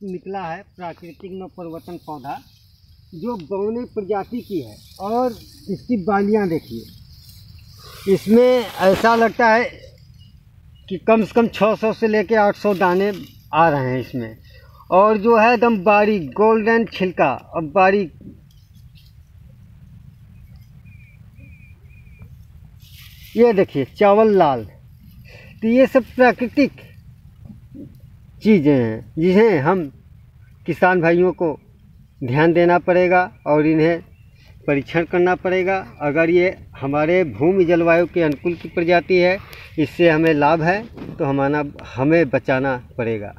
निकला है प्राकृतिक नव परिवर्तन पौधा, जो बौने प्रजाति की है और इसकी बालियाँ देखिए। इसमें ऐसा लगता है कि कम से कम 600 से लेके 800 दाने आ रहे हैं इसमें। और जो है एकदम बारीक गोल्डन छिलका और बारीक ये देखिए, चावल लाल। तो ये सब प्राकृतिक चीज़ें हैं, जिन्हें हम किसान भाइयों को ध्यान देना पड़ेगा और इन्हें परीक्षण करना पड़ेगा। अगर ये हमारे भूमि जलवायु के अनुकूल की प्रजाति है, इससे हमें लाभ है तो हमारा, हमें बचाना पड़ेगा।